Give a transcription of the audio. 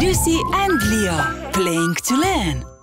Lucy and Leo playing to learn.